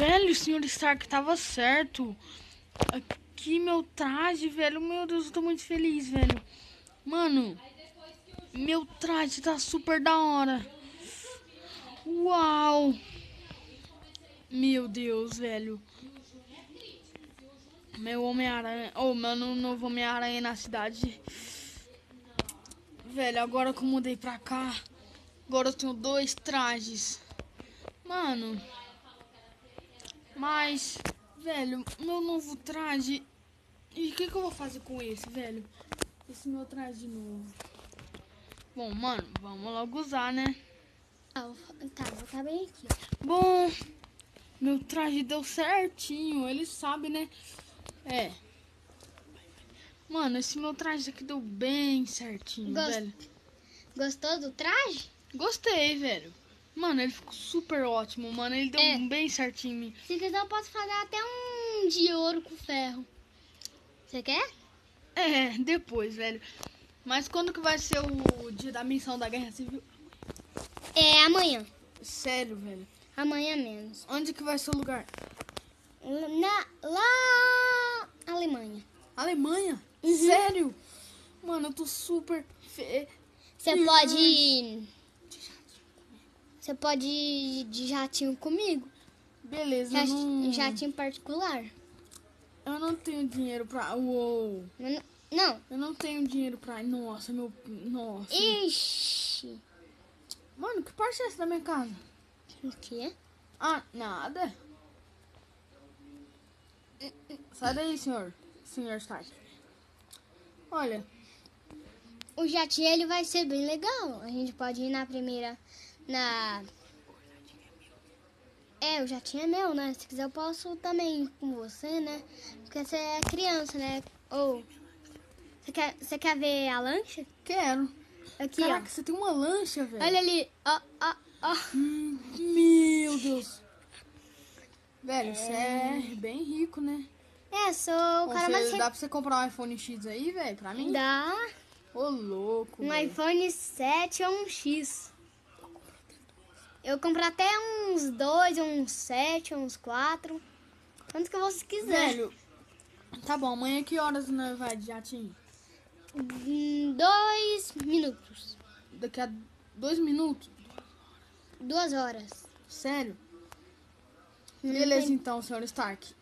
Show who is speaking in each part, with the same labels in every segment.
Speaker 1: Velho, o senhor Stark tava certo. Aqui meu traje, velho. Meu Deus, eu tô muito feliz, velho. Mano, meu traje tá super da hora. Uau! Meu Deus, velho. Meu Homem-Aranha. Oh, meu novo Homem-Aranha na cidade. Velho, agora que eu mudei pra cá. Agora eu tenho dois trajes. Mano. Mas, velho, meu novo traje. E o que, que eu vou fazer com esse, velho? Esse meu traje novo. Bom, mano, vamos logo usar, né?
Speaker 2: Ah, tá, vou tá bem aqui.
Speaker 1: Bom, meu traje deu certinho. Ele sabe, né? É. Mano, esse meu traje aqui deu bem certinho,
Speaker 2: Gost...
Speaker 1: velho.
Speaker 2: Gostou do traje?
Speaker 1: Gostei, velho. Mano, ele ficou super ótimo, mano. Ele deu
Speaker 2: É.
Speaker 1: bem certinho em mim.
Speaker 2: Se quiser, eu posso fazer até um de ouro com ferro. Você quer?
Speaker 1: É, depois, velho. Mas quando que vai ser o dia da missão da Guerra Civil?
Speaker 2: É amanhã.
Speaker 1: Sério, velho.
Speaker 2: Amanhã menos.
Speaker 1: Onde que vai ser o lugar?
Speaker 2: Na, lá Alemanha.
Speaker 1: Alemanha?
Speaker 2: Uhum.
Speaker 1: Sério? Mano, eu tô super fe...
Speaker 2: Você pode ir. Você pode ir de jatinho comigo?
Speaker 1: Beleza,
Speaker 2: Ja-
Speaker 1: eu não...
Speaker 2: Jatinho particular.
Speaker 1: Eu não tenho dinheiro pra... Uou.
Speaker 2: Não. não.
Speaker 1: Eu não tenho dinheiro pra... Nossa, meu... Nossa.
Speaker 2: Ixi.
Speaker 1: Mano, que parte é essa da minha casa?
Speaker 2: O quê?
Speaker 1: Ah, nada. Sai daí, senhor. Senhor Stark. Olha,
Speaker 2: O jatinho ele vai ser bem legal. A gente pode ir na primeira. Na. É, o jatinho é meu, né? Se quiser eu posso também ir com você, né? Porque você é criança, né? Ou. Você quer, você quer ver a lancha?
Speaker 1: quero.
Speaker 2: Aqui,
Speaker 1: Caraca, você tem uma lancha,
Speaker 2: ó.
Speaker 1: velho.
Speaker 2: Olha ali. Ó, ó, ó.
Speaker 1: Hum, Meu Deus. Velho, você é bem rico, né?
Speaker 2: É, sou o cara
Speaker 1: Você-
Speaker 2: mais
Speaker 1: dá
Speaker 2: rico.
Speaker 1: pra você comprar um iPhone X aí, velho, pra mim?
Speaker 2: Dá
Speaker 1: Ô, louco,
Speaker 2: um
Speaker 1: velho.
Speaker 2: iPhone 7 ou um X. Eu compro até uns 2, uns 7, uns 4. Quanto que você quiser.
Speaker 1: Velho, tá bom, amanhã que horas nós vai de jatinho?
Speaker 2: Dois minutos.
Speaker 1: Daqui a dois minutos?
Speaker 2: Duas horas.
Speaker 1: Sério?
Speaker 2: Não
Speaker 1: Beleza,
Speaker 2: tem-
Speaker 1: então, senhor Stark.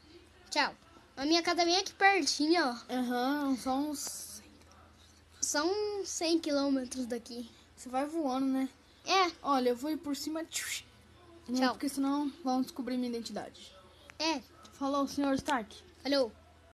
Speaker 2: Tchau. A minha casa é bem aqui pertinho, ó.
Speaker 1: Aham, só uns...
Speaker 2: São 100 quilômetros daqui.
Speaker 1: Você vai voando, né?
Speaker 2: É,
Speaker 1: Olha, eu vou ir por cima... Tchau.
Speaker 2: Tchau.
Speaker 1: Porque senão vão descobrir minha identidade.
Speaker 2: é.
Speaker 1: Falou, senhor Stark.
Speaker 2: Falou.